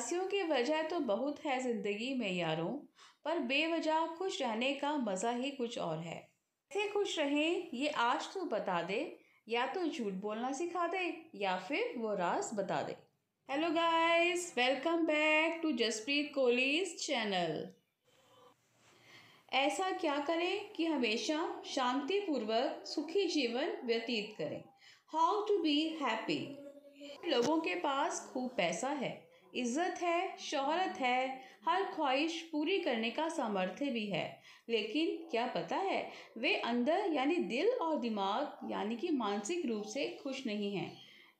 उदासियों की वजह तो बहुत है ज़िंदगी में यारों, पर बेवजह खुश रहने का मज़ा ही कुछ और है। कैसे खुश रहें, ये आज तो बता दे, या तो झूठ बोलना सिखा दे, या फिर वो राज बता दे। Hello guys welcome back to Jaspreet Kohli's channel ऐसा क्या करें कि हमेशा शांतिपूर्वक सुखी जीवन व्यतीत करें। हाउ टू बी हैप्पी लोगों के पास खूब पैसा है। इज़्ज़त है, शोहरत है, हर ख्वाहिश पूरी करने का सामर्थ्य भी है। लेकिन क्या पता है, वे अंदर यानी दिल और दिमाग यानी कि मानसिक रूप से खुश नहीं हैं।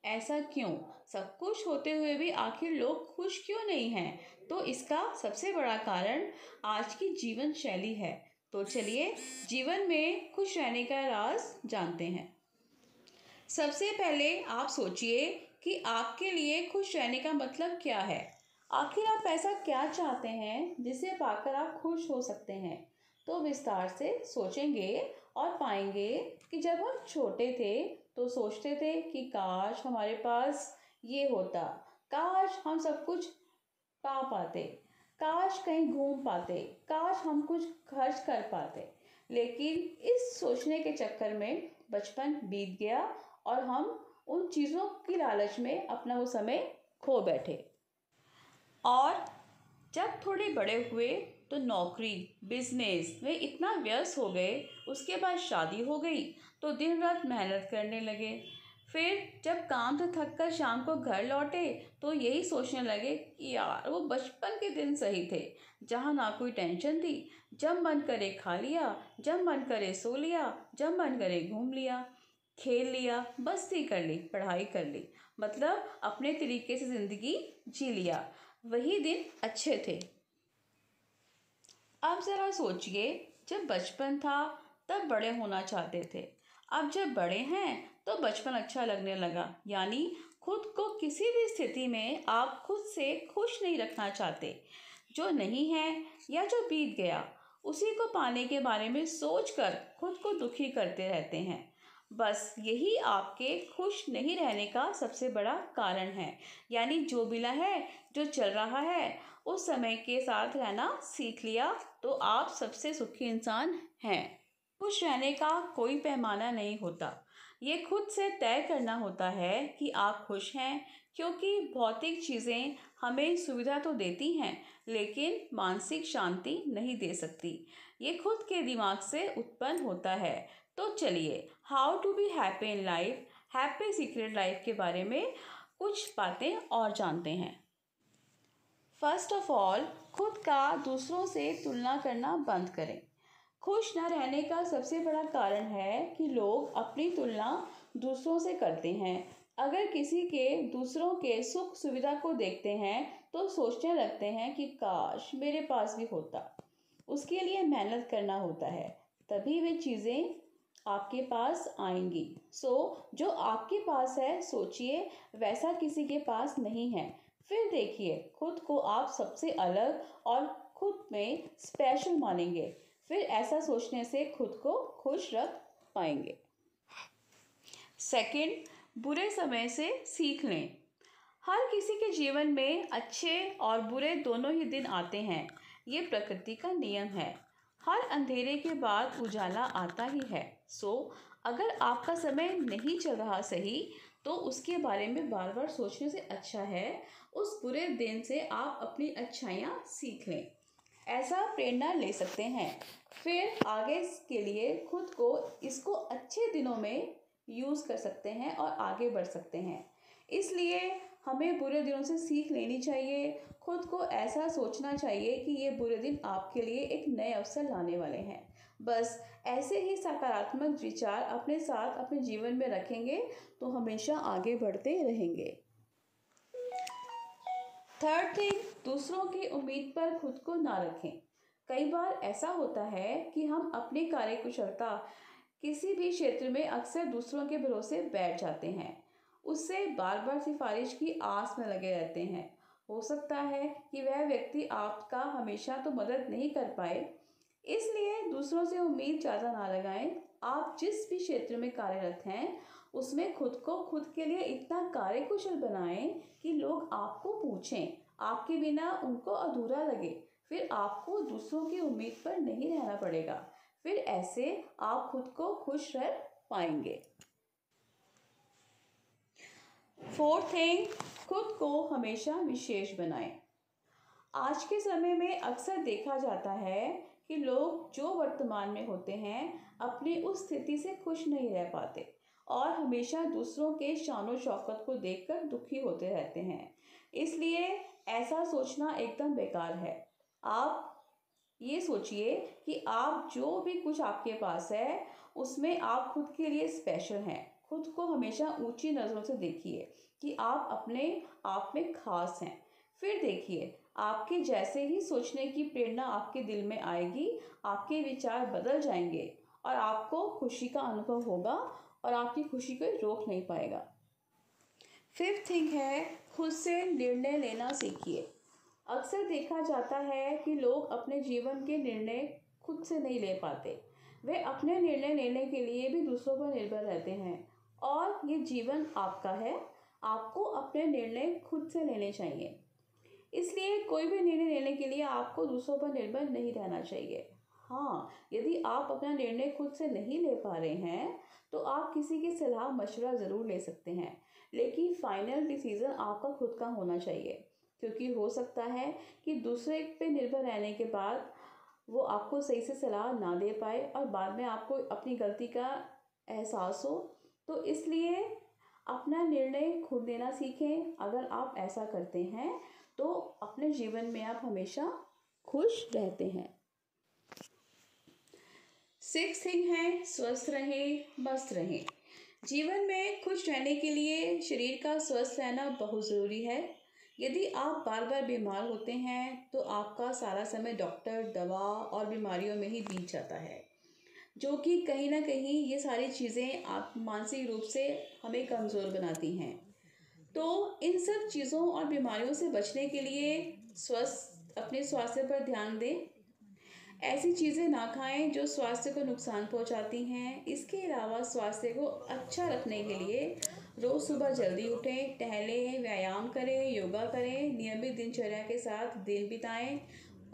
ऐसा क्यों? सब कुछ होते हुए भी आखिर लोग खुश क्यों नहीं हैं? तो इसका सबसे बड़ा कारण आज की जीवन शैली है। तो चलिए जीवन में खुश रहने का राज जानते हैं। सबसे पहले आप सोचिए कि आपके लिए खुश रहने का मतलब क्या है? आखिर आप ऐसा क्या चाहते हैं जिसे पाकर आप खुश हो सकते हैं? तो विस्तार से सोचेंगे और पाएँगे कि जब हम छोटे थे तो सोचते थे कि काश हमारे पास ये होता। काश हम सब कुछ पा पाते। काश कहीं घूम पाते। काश हम कुछ खर्च कर पाते। लेकिन इस सोचने के चक्कर में बचपन बीत गया और हम उन चीज़ों की लालच में अपना वो समय खो बैठे। और जब थोड़े बड़े हुए तो नौकरी बिज़नेस में इतना व्यस्त हो गए, उसके बाद शादी हो गई तो दिन रात मेहनत करने लगे। फिर जब काम से थक कर शाम को घर लौटे तो यही सोचने लगे कि यार, वो बचपन के दिन सही थे, जहाँ ना कोई टेंशन थी। जब मन करे खा लिया, जब मन करे सो लिया, जब मन करे घूम लिया। खेल लिया मस्ती कर ली, पढ़ाई कर ली। मतलब अपने तरीके से ज़िंदगी जी लिया। वही दिन अच्छे थे। अब ज़रा सोचिए, जब बचपन था, तब बड़े होना चाहते थे। अब जब बड़े हैं तो बचपन अच्छा लगने लगा। यानी खुद को किसी भी स्थिति में आप खुद से खुश नहीं रखना चाहते। जो नहीं है या जो बीत गया, उसी को पाने के बारे में सोचकर खुद को दुखी करते रहते हैं। बस यही आपके खुश नहीं रहने का सबसे बड़ा कारण है। यानी जो मिला है, जो चल रहा है, उस समय के साथ रहना सीख लिया तो आप सबसे सुखी इंसान हैं। खुश रहने का कोई पैमाना नहीं होता। ये खुद से तय करना होता है कि आप खुश हैं, क्योंकि भौतिक चीज़ें हमें सुविधा तो देती हैं, लेकिन मानसिक शांति नहीं दे सकती। ये खुद के दिमाग से उत्पन्न होता है। तो चलिए how to be happy in life, happy secret life के बारे में कुछ बातें और जानते हैं। फ़र्स्ट ऑफ़ ऑल, खुद का दूसरों से तुलना करना बंद करें। खुश न रहने का सबसे बड़ा कारण है कि लोग अपनी तुलना दूसरों से करते हैं। अगर किसी के दूसरों के सुख सुविधा को देखते हैं तो सोचने लगते हैं कि, काश मेरे पास भी होता। उसके लिए मेहनत करना होता है। तभी वे चीज़ें आपके पास आएँगी। सो so, जो आपके पास है सोचिए वैसा किसी के पास नहीं है। फिर देखिए खुद को आप सबसे अलग और खुद में स्पेशल मानेंगे। फिर ऐसा सोचने से खुद को खुश रख पाएँगे। सेकंड बुरे समय से सीख लें। हर किसी के जीवन में अच्छे और बुरे दोनों ही दिन आते हैं। ये प्रकृति का नियम है। हर अंधेरे के बाद उजाला आता ही है। सो अगर आपका समय नहीं चल रहा सही तो उसके बारे में बार बार सोचने से अच्छा है। उस बुरे दिन से आप अपनी अच्छाइयाँ सीख लें। ऐसा प्रेरणा ले सकते हैं। फिर आगे के लिए खुद को इसको अच्छे दिनों में यूज़ कर सकते हैं और आगे बढ़ सकते हैं। इसलिए हमें बुरे दिनों से सीख लेनी चाहिए। खुद को ऐसा सोचना चाहिए कि ये बुरे दिन आपके लिए एक नए अवसर लाने वाले हैं। बस ऐसे ही सकारात्मक विचार अपने साथ अपने जीवन में रखेंगे तो हमेशा आगे बढ़ते रहेंगे। थर्ड थिंग दूसरों की उम्मीद पर खुद को ना रखें। कई बार ऐसा होता है कि हम अपनी कार्यकुशलता किसी भी क्षेत्र में अक्सर दूसरों के भरोसे बैठ जाते हैं। उससे बार बार सिफारिश की आस में लगे रहते हैं। हो सकता है कि वह व्यक्ति आपका हमेशा तो मदद नहीं कर पाए इसलिए दूसरों से उम्मीद ज़्यादा ना लगाएँ। आप जिस भी क्षेत्र में कार्यरत हैं, उसमें खुद को खुद के लिए इतना कार्यकुशल बनाएँ कि लोग आपको पूछें। आपके बिना उनको अधूरा लगे। फिर आपको दूसरों की उम्मीद पर नहीं रहना पड़ेगा। फिर ऐसे आप खुद को खुश रह पाएँगे। फोर्थ थिंग, खुद को हमेशा विशेष बनाएँ। आज के समय में अक्सर देखा जाता है कि लोग जो वर्तमान में होते हैं, अपनी उस स्थिति से खुश नहीं रह पाते और हमेशा दूसरों के शान शौकत को देखकर दुखी होते रहते हैं। इसलिए ऐसा सोचना एकदम बेकार है। आप ये सोचिए कि आप जो भी कुछ आपके पास है, उसमें आप खुद के लिए स्पेशल हैं। खुद को हमेशा ऊँची नज़रों से देखिए कि आप अपने आप में खास हैं। फिर देखिए आपके जैसे ही सोचने की प्रेरणा आपके दिल में आएगी, आपके विचार बदल जाएँगे और आपको खुशी का अनुभव होगा और आपकी खुशी को रोक नहीं पाएगा। फिफ्थ थिंग है, खुद से निर्णय लेना सीखिए। अक्सर देखा जाता है कि लोग अपने जीवन के निर्णय खुद से नहीं ले पाते। वे अपने निर्णय लेने के लिए भी दूसरों पर निर्भर रहते हैं और ये जीवन आपका है। आपको अपने निर्णय खुद से लेने चाहिए। इसलिए कोई भी निर्णय लेने के लिए आपको दूसरों पर निर्भर नहीं रहना चाहिए। हाँ यदि आप अपना निर्णय खुद से नहीं ले पा रहे हैं तो आप किसी की सलाह, मशवरा ज़रूर ले सकते हैं। लेकिन फाइनल डिसीज़न आपका खुद का होना चाहिए, क्योंकि हो सकता है कि दूसरे पे निर्भर रहने के बाद वो आपको सही से सलाह ना दे पाए और बाद में आपको अपनी गलती का एहसास हो। तो इसलिए अपना निर्णय खुद लेना सीखें। अगर आप ऐसा करते हैं तो अपने जीवन में आप हमेशा खुश रहते हैं। सिक्स थिंग है, स्वस्थ रहें, मस्त रहें। जीवन में खुश रहने के लिए शरीर का स्वस्थ रहना बहुत ज़रूरी है। यदि आप बार बार बीमार होते हैं तो आपका सारा समय डॉक्टर, दवा और बीमारियों में ही बीत जाता है। जो कि कहीं ना कहीं ये सारी चीज़ें आप मानसिक रूप से हमें कमज़ोर बनाती हैं। तो इन सब चीज़ों और बीमारियों से बचने के लिए स्वस्थ, अपने स्वास्थ्य पर ध्यान दें। ऐसी चीज़ें ना खाएँ जो स्वास्थ्य को नुकसान पहुंचाती हैं। इसके अलावा स्वास्थ्य को अच्छा रखने के लिए रोज़ सुबह जल्दी उठें, टहलें, व्यायाम करें, योगा करें, नियमित दिनचर्या के साथ दिन बिताएँ,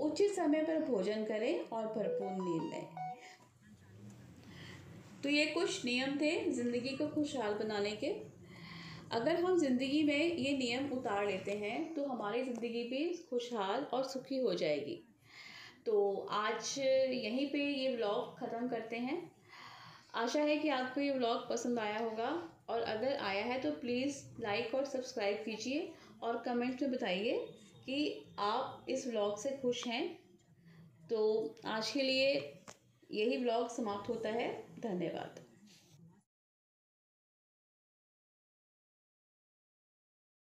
उचित समय पर भोजन करें और भरपूर नींद लें। तो ये कुछ नियम थे ज़िंदगी को खुशहाल बनाने के। अगर हम ज़िंदगी में ये नियम उतार लेते हैं तो हमारी ज़िंदगी भी खुशहाल और सुखी हो जाएगी। तो आज यहीं पे ये व्लॉग ख़त्म करते हैं। आशा है कि आपको ये व्लॉग पसंद आया होगा। और अगर आया है तो प्लीज़ लाइक और सब्सक्राइब कीजिए और कमेंट में बताइए कि आप इस व्लॉग से खुश हैं। तो आज के लिए यही ब्लॉग समाप्त होता है। धन्यवाद।